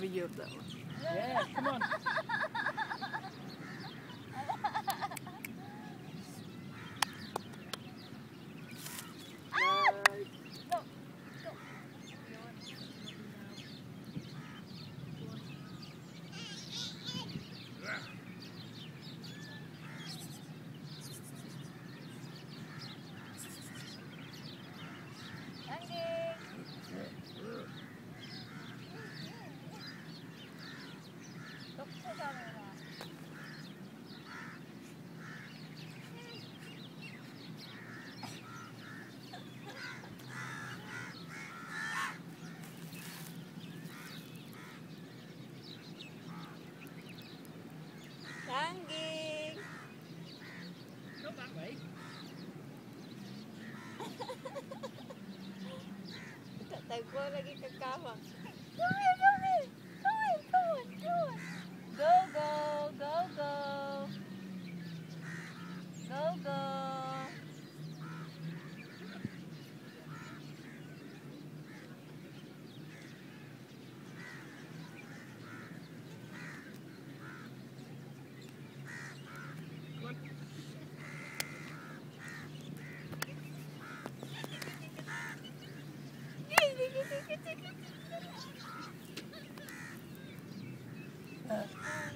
Vi ge upp den? Yeah, come on. Tagpo lagi kakawa. Come here, come here! Come here, come on, come on! Uh,